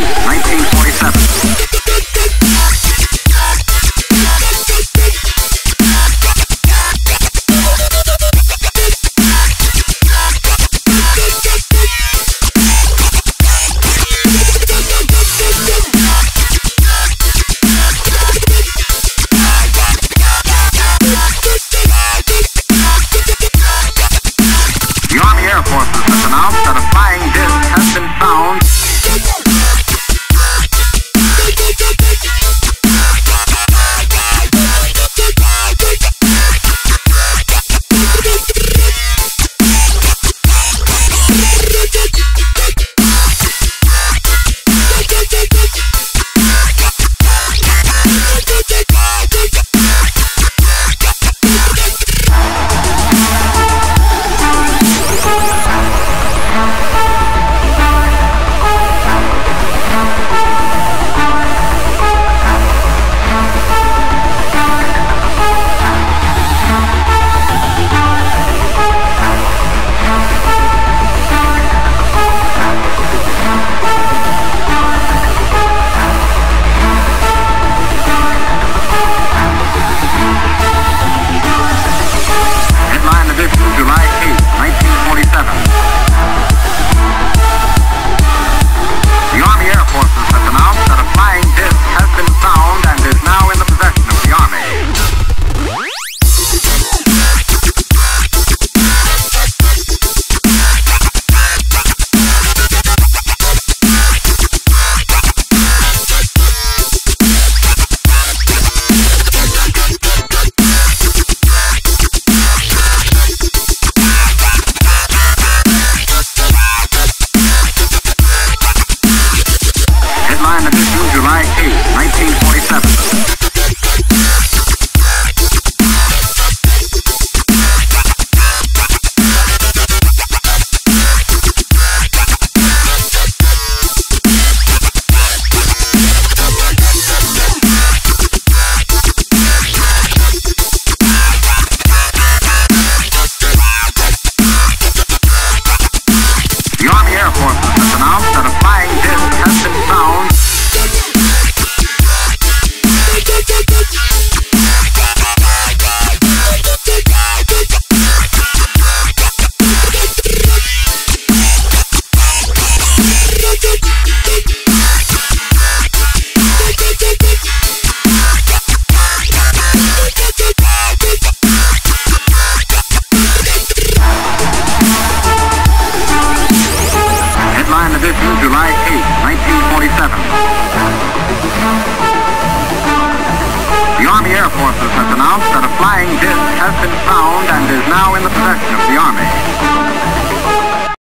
19... The Army Air Forces has announced that a flying disc has been found and is now in the possession of the Army.